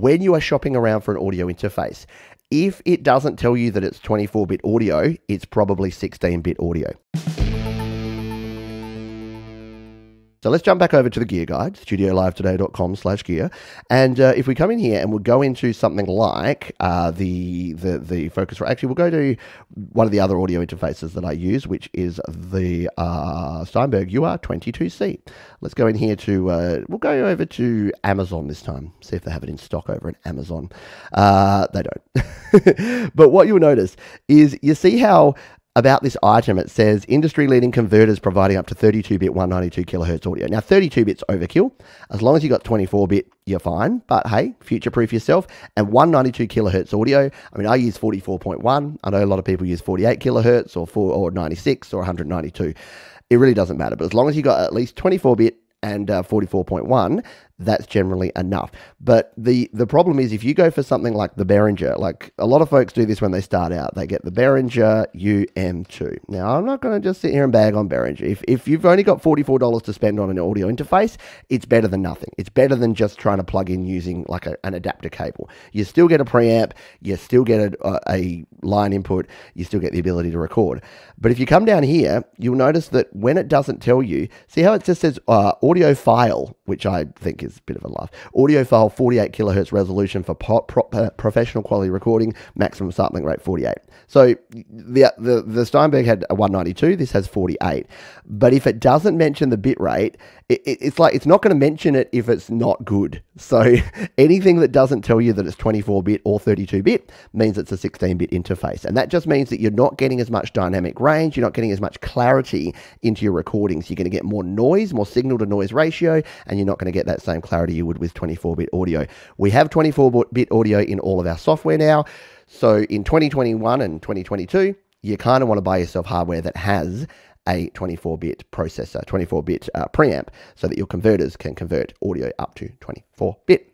when you are shopping around for an audio interface, if it doesn't tell you that it's 24 bit audio, it's probably 16 bit audio. So let's jump back over to the gear guide, studiolivetoday.com slash gear. And uh, if we come in here and we'll go into something like uh, the, the, the focus, actually we'll go to one of the other audio interfaces that I use, which is the uh, Steinberg UR22C. Let's go in here to, uh, we'll go over to Amazon this time, see if they have it in stock over at Amazon. Uh, they don't. but what you'll notice is you see how about this item, it says industry leading converters providing up to 32 bit 192 kilohertz audio. Now, 32 bits overkill. As long as you got 24 bit, you're fine. But hey, future proof yourself. And 192 kilohertz audio. I mean, I use 44.1. I know a lot of people use 48 kilohertz or, 4, or 96 or 192. It really doesn't matter. But as long as you got at least 24 bit and uh, 44.1, that's generally enough. But the the problem is if you go for something like the Behringer, like a lot of folks do this when they start out, they get the Behringer UM2. Now, I'm not going to just sit here and bag on Behringer. If, if you've only got $44 to spend on an audio interface, it's better than nothing. It's better than just trying to plug in using like a, an adapter cable. You still get a preamp, you still get a, a line input, you still get the ability to record. But if you come down here, you'll notice that when it doesn't tell you, see how it just says uh, audiophile, which I think is is a bit of a laugh. Audiophile 48 kilohertz resolution for uh, professional quality recording, maximum sampling rate 48. So the, the the Steinberg had a 192. This has 48. But if it doesn't mention the bit rate, it, it, it's like it's not going to mention it if it's not good. So anything that doesn't tell you that it's 24 bit or 32 bit means it's a 16 bit interface, and that just means that you're not getting as much dynamic range. You're not getting as much clarity into your recordings. You're going to get more noise, more signal to noise ratio, and you're not going to get that same same clarity you would with 24 bit audio. We have 24 bit audio in all of our software now. So in 2021 and 2022, you kind of want to buy yourself hardware that has a 24 bit processor, 24 bit uh, preamp, so that your converters can convert audio up to 24 bit.